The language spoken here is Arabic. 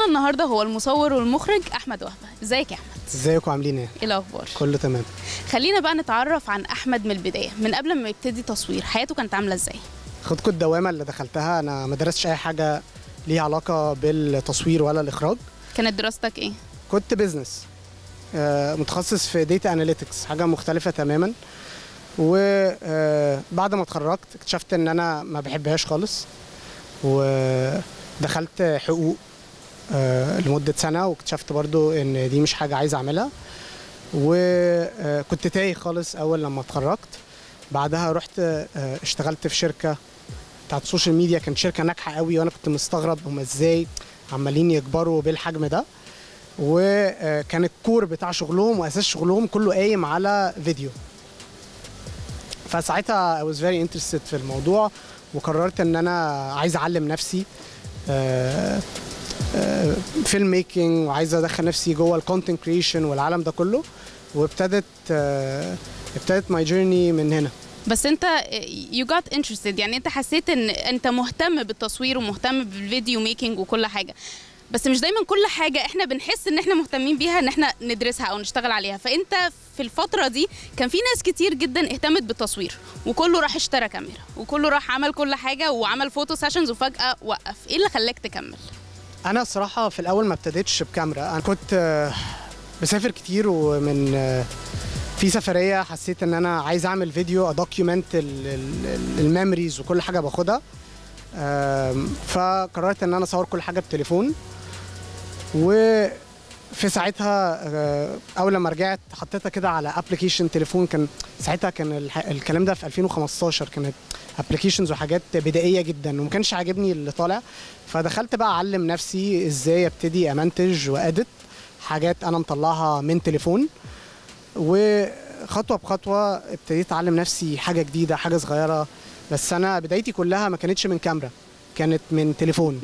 ضيفنا النهارده هو المصور والمخرج أحمد وهبة. إزيك يا أحمد؟ إزيكم؟ عاملين إيه؟ إيه الأخبار؟ كله تمام. خلينا بقى نتعرف عن أحمد من البداية من قبل ما يبتدي تصوير حياته كانت عاملة إزاي؟ خدكم الدوامة اللي دخلتها أنا ما درستش أي حاجة ليها علاقة بالتصوير ولا الإخراج. كانت دراستك إيه؟ كنت business آه، متخصص في data analytics حاجة مختلفة تماما. وبعد ما اتخرجت اكتشفت إن أنا ما بحبهاش خالص. ودخلت حقوق. آه، لمدة سنة واكتشفت برضو إن دي مش حاجة عايز أعملها. وكنت تايه خالص أول لما اتخرجت. بعدها رحت آه، اشتغلت في شركة بتاعت ال social media كانت شركة ناجحة قوي وأنا كنت مستغرب هم إزاي عمالين يكبروا بالحجم ده. وكان ال core بتاع شغلهم وأساس شغلهم كله قايم على فيديو. فساعتها I was very interested في الموضوع وقررت إن أنا عايز أعلم نفسي filmmaking وعايز أدخل نفسي جوه ال content creation والعالم ده كله. وابتدت آه، ابتدت my journey من هنا. بس أنت you got interested يعني أنت حسيت إن أنت مهتم بالتصوير ومهتم بال video making وكل حاجة. بس مش دايما كل حاجة إحنا بنحس إن إحنا مهتمين بيها إن إحنا ندرسها أو نشتغل عليها. فأنت في الفترة دي كان في ناس كتير جدا اهتمت بالتصوير. وكله راح اشترى كاميرا. وكله راح عمل كل حاجة وعمل photo sessions وفجأة وقف. إيه اللي خلاك تكمل؟ أنا الصراحه في الأول ما ابتديتش بكاميرا. أنا كنت آه، بسافر كتير ومن آه، في سفرية حسيت إن أنا عايز أعمل فيديو ا document ال memories وكل حاجة باخدها. فقررت إن أنا أصور كل حاجة بتليفون. وفي ساعتها آه، أول لما رجعت حطيتها كده على application تليفون كان ساعتها كان الكلام ده في 2015 كانت applications وحاجات بدائية جدا وما كانش عاجبني اللي طالع. فدخلت بقى أعلم نفسي إزاي أبتدي امنتج و edit حاجات أنا مطلعها من تليفون. وخطوة بخطوة ابتديت اتعلم نفسي حاجة جديدة حاجة صغيرة. بس أنا بدايتي كلها ما كانتش من كاميرا كانت من تليفون.